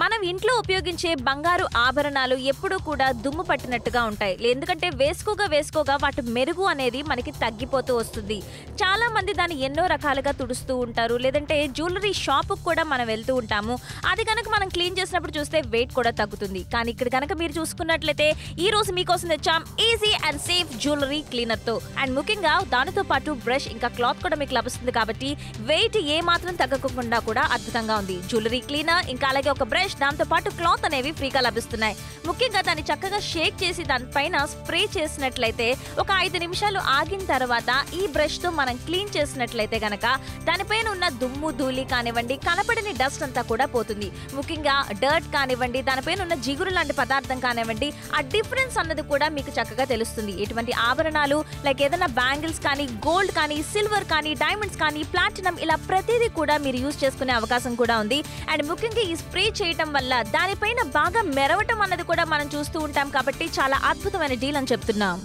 మనం ఇంట్లో ఉపయోగించే బంగారు ఆభరణాలు ఎప్పుడూ కూడా దుమ్ము పట్టినట్టుగా ఉంటాయి. ఎందుకంటే వేసుకోగా వేసుకోగా వాటి మెరుగు అనేది మనకి తగ్గిపోతూ వస్తుంది. చాలా మంది దాన్ని ఎన్నో రకాలుగా తుడుస్తూ ఉంటారు. లేదంటే జ్యువెలరీ షాపుకు కూడా మనం వెళ్తూ ఉంటాము. అది కనుక మనం క్లీన్ చేసినప్పుడు చూస్తే వెయిట్ కూడా తగ్గుతుంది. కానీ ఇక్కడ కనుక మీరు చూసుకున్నట్లయితే ఈ రోజు మీకోసం తెచ్చాం ఈజీ అండ్ సేఫ్ జ్యువెలరీ క్లీనర్తో. అండ్ ముఖ్యంగా దానితో పాటు బ్రష్ ఇంకా క్లాత్ కూడా మీకు లభిస్తుంది కాబట్టి వెయిట్ ఏ మాత్రం తగ్గకుండా కూడా అద్భుతంగా ఉంది. జ్యువెలరీ క్లీనర్ ఇంకా అలాగే ఒక బ్రష్ దాంతో పాటు క్లాత్ అనేవి ఫ్రీగా లభిస్తున్నాయి. ముఖ్యంగా దాన్ని చక్కగా షేక్ చేసి దానిపైన స్ప్రే చేసినట్లయితే ఒక ఐదు నిమిషాలు ఆగిన తర్వాత ఈ బ్రష్తో మనం క్లీన్ చేసినట్లయితే గనక దానిపైన ఉన్న దుమ్ము ధూళి కానివ్వండి కనపడని డస్ట్ అంతా కూడా పోతుంది. ముఖ్యంగా డర్ట్ కానివ్వండి దానిపైన ఉన్న జిగురు లాంటి పదార్థం కానివ్వండి ఆ డిఫరెన్స్ అన్నది కూడా మీకు చక్కగా తెలుస్తుంది. ఎటువంటి ఆభరణాలు లైక్ ఏదైనా బ్యాంగిల్స్ కానీ గోల్డ్ కానీ సిల్వర్ కానీ డైమండ్స్ కానీ ప్లాటినం ఇలా ప్రతిదీ కూడా మీరు యూజ్ చేసుకునే అవకాశం కూడా ఉంది. అండ్ ముఖ్యంగా ఈ స్ప్రే చేయడం చేయటం వల్ల దానిపైన బాగా మెరవటం అన్నది కూడా మనం చూస్తూ ఉంటాం కాబట్టి చాలా అద్భుతమైన డీల్ అని చెప్తున్నాం.